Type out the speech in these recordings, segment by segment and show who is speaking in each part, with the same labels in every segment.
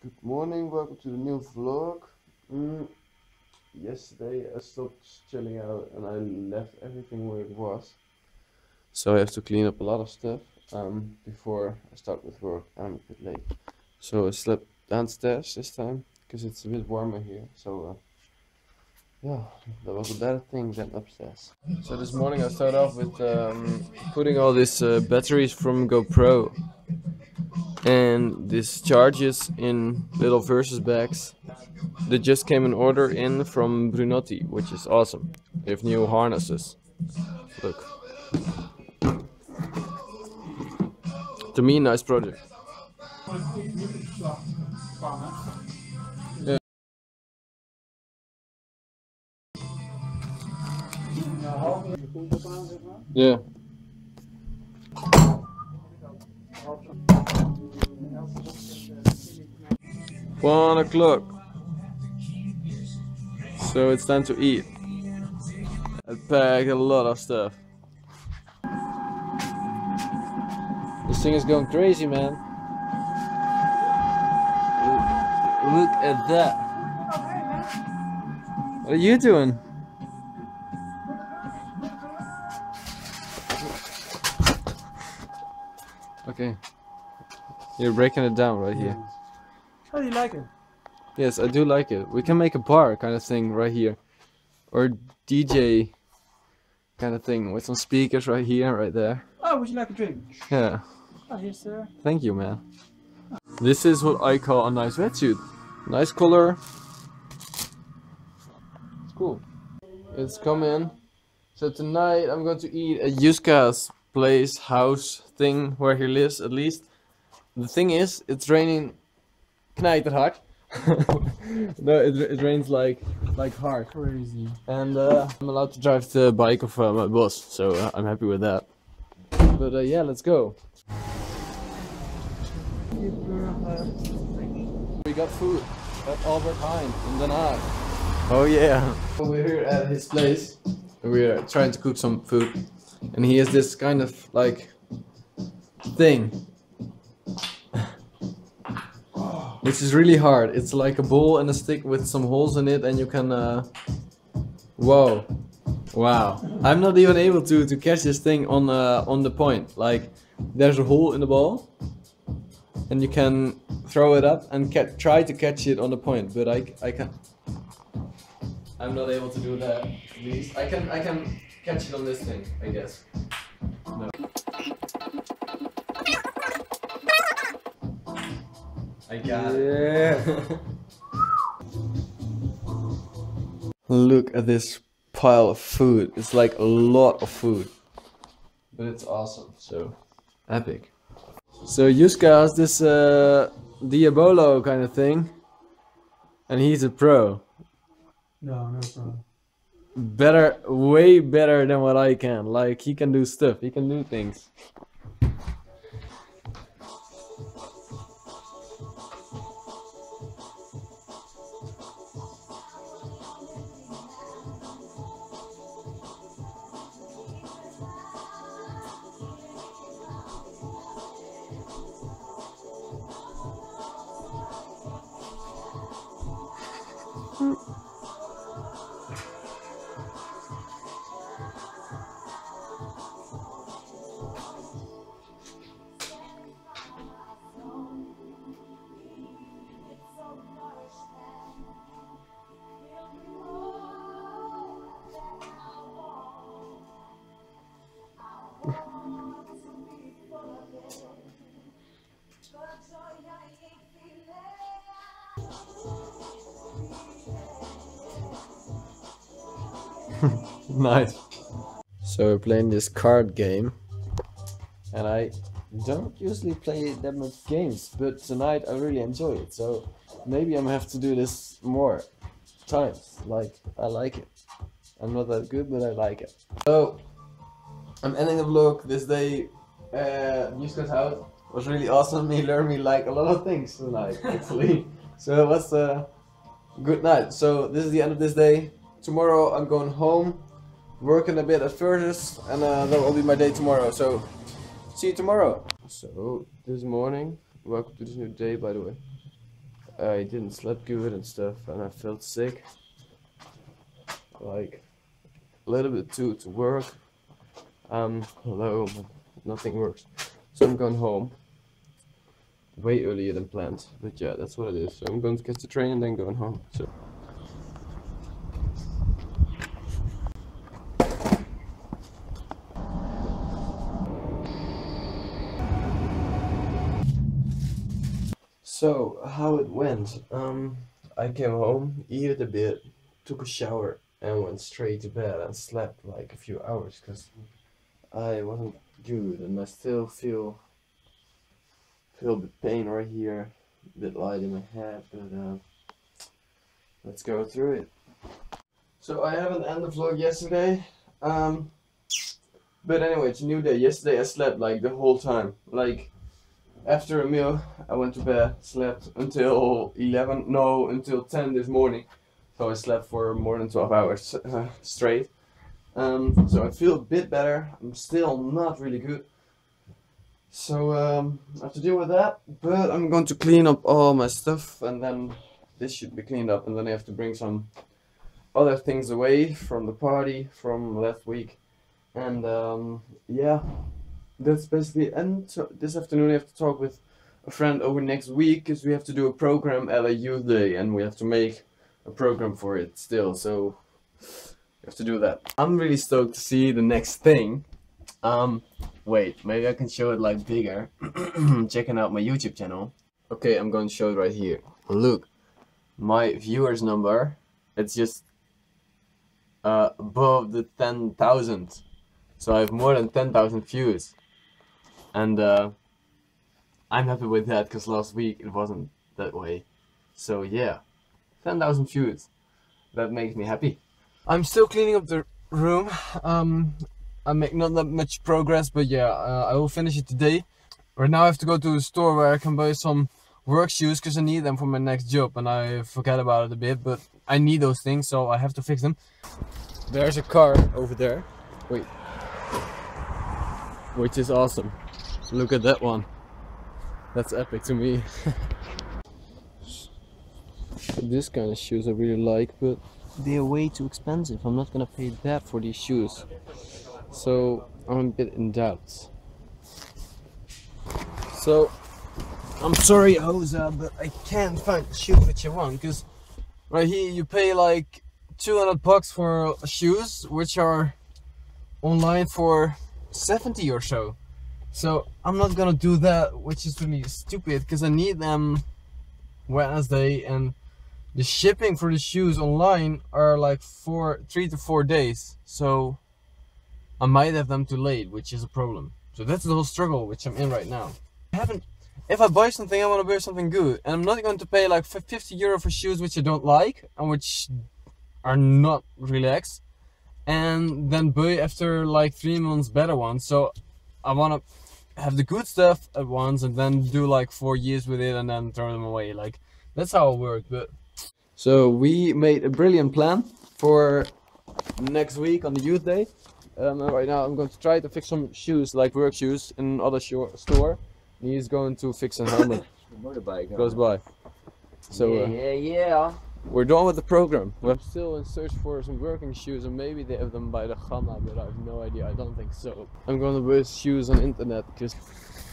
Speaker 1: Good morning, welcome to the new vlog. Mm, yesterday I stopped chilling out and I left everything where it was. So I have to clean up a lot of stuff um, before I start with work. I'm a bit late. So I slept downstairs this time because it's a bit warmer here. So uh, yeah, that was a better thing than upstairs. So this morning I started off with um, putting all these uh, batteries from GoPro and these charges in little versus bags that just came an order in from Brunotti which is awesome. They have new harnesses. Look. To me nice project. Yeah. yeah One o'clock. So it's time to eat. I packed a lot of stuff. This thing is going crazy, man. Look at that. What are you doing? Okay. You're breaking it down right here.
Speaker 2: How do you like it?
Speaker 1: Yes, I do like it. We can make a bar kind of thing right here. Or DJ kind of thing with some speakers right here, right there.
Speaker 2: Oh, would you like a drink?
Speaker 1: Yeah.
Speaker 2: Oh, here, sir.
Speaker 1: Thank you, man. This is what I call a nice wetsuit. Nice color. It's cool. It's coming. So tonight I'm going to eat at Yuska's place, house thing where he lives at least. The thing is, it's raining knijterhard. no, it, it rains like like hard.
Speaker 2: Crazy.
Speaker 1: And uh, I'm allowed to drive the bike of uh, my boss, so uh, I'm happy with that. But uh, yeah, let's go. We got food at Albert Heijn in Den Haag. Oh yeah. We're here at his place. We're trying to cook some food. And he has this kind of like thing. Which is really hard. It's like a ball and a stick with some holes in it and you can uh Whoa. Wow. I'm not even able to to catch this thing on uh on the point. Like there's a hole in the ball and you can throw it up and try to catch it on the point, but I, I can't. I'm not able to do that. At least I can I can catch it on this thing, I guess. No. I got it. Look at this pile of food. It's like a lot of food. But it's awesome, so epic. So Yuska has this uh, Diabolo kind of thing. And he's a pro.
Speaker 2: No, no problem.
Speaker 1: Better, way better than what I can. Like, he can do stuff, he can do things. Bye. nice. So we're playing this card game. And I don't usually play that much games, but tonight I really enjoy it. So maybe I'm gonna have to do this more times. Like, I like it. I'm not that good, but I like it. So, I'm ending the vlog this day. Uh, house was really awesome. He learned me like a lot of things tonight, actually. so it was a good night. So this is the end of this day. Tomorrow I'm going home, working a bit at Versus, and uh, that will be my day tomorrow. So see you tomorrow. So this morning, welcome to this new day, by the way. I didn't sleep good and stuff, and I felt sick. Like a little bit too to work. Um, hello, nothing works. So I'm going home way earlier than planned. But yeah, that's what it is. So I'm going to catch the train and then going home. So. So how it went? Um, I came home, ate a bit, took a shower, and went straight to bed and slept like a few hours because I wasn't good and I still feel feel bit pain right here, a bit light in my head, but uh, let's go through it. So I haven't ended the vlog yesterday, um, but anyway, it's a new day. Yesterday I slept like the whole time, like after a meal I went to bed, slept until 11, no, until 10 this morning. So I slept for more than 12 hours uh, straight. Um, so I feel a bit better. I'm still not really good. So um, I have to deal with that. But I'm going to clean up all my stuff and then this should be cleaned up and then I have to bring some other things away from the party from last week. And um, yeah, that's basically and so this afternoon I have to talk with a friend over next week because we have to do a program at a youth day and we have to make a program for it still so we have to do that. I'm really stoked to see the next thing. Um wait maybe I can show it like bigger. Checking out my YouTube channel. Okay I'm going to show it right here. Look my viewers number it's just uh, above the 10,000 so I have more than 10,000 views and uh, I'm happy with that because last week it wasn't that way. So yeah, 10,000 views. That makes me happy. I'm still cleaning up the room. Um, I make not that much progress, but yeah, uh, I will finish it today. Right now I have to go to a store where I can buy some work shoes because I need them for my next job and I forget about it a bit, but I need those things, so I have to fix them. There's a car over there. Wait. Which is awesome. Look at that one. That's epic to me. this kind of shoes I really like, but they're way too expensive. I'm not gonna pay that for these shoes. So I'm a bit in doubt. So I'm sorry, Hosa, but I can't find the shoes that you want because right here you pay like 200 bucks for shoes, which are online for 70 or so. So I'm not gonna do that, which is really stupid because I need them Wednesday and the shipping for the shoes online are like four, three to four days. So I might have them too late, which is a problem. So that's the whole struggle which I'm in right now. I haven't. If I buy something, I want to buy something good, and I'm not going to pay like 50 euro for shoes which I don't like and which are not relaxed, and then buy after like three months better ones. So I want to have the good stuff at once and then do like four years with it and then throw them away. Like that's how it works. But so we made a brilliant plan for next week on the youth day. Um, right now I'm going to try to fix some shoes, like work shoes, in another store. He's going to fix a helmet.
Speaker 3: motorbike.
Speaker 1: Goes by. So
Speaker 3: yeah,
Speaker 1: uh,
Speaker 3: yeah, yeah.
Speaker 1: We're done with the program. We're still in search for some working shoes and maybe they have them by the Gamma, but I have no idea. I don't think so. I'm gonna buy shoes on internet because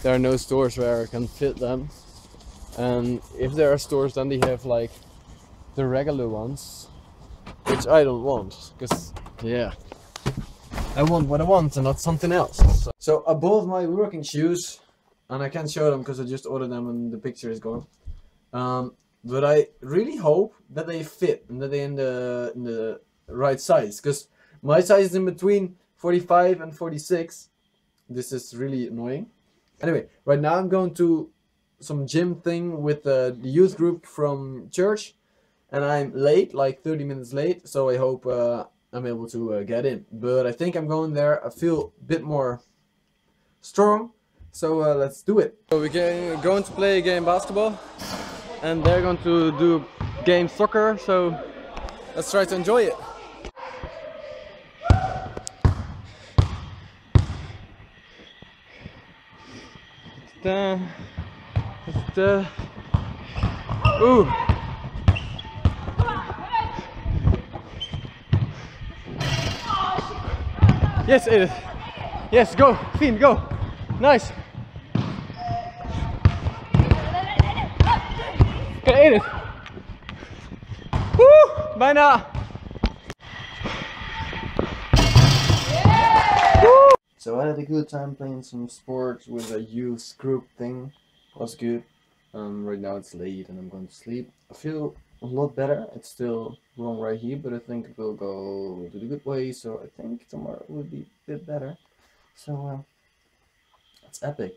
Speaker 1: there are no stores where I can fit them. And if there are stores, then they have like the regular ones, which I don't want. Because yeah, I want what I want and not something else. So, I bought my working shoes, and I can't show them because I just ordered them and the picture is gone. Um, but I really hope that they fit and that they're in the in the right size because my size is in between 45 and 46 this is really annoying. Anyway right now I'm going to some gym thing with uh, the youth group from church and I'm late like 30 minutes late so I hope uh, I'm able to uh, get in. But I think I'm going there I feel a bit more strong so uh, let's do it. So we're going to play a game basketball and they're going to do game soccer so let's try to enjoy it.
Speaker 3: Ooh. Yes, Edith. Yes, go. Finn, go. Nice. Bijna.
Speaker 1: So I had a good time playing some sports with a youth group thing. Was good. Um, right now it's late and I'm going to sleep. I feel a lot better. It's still wrong right here, but I think it will go to the good way. So I think tomorrow will be a bit better. So uh, it's epic.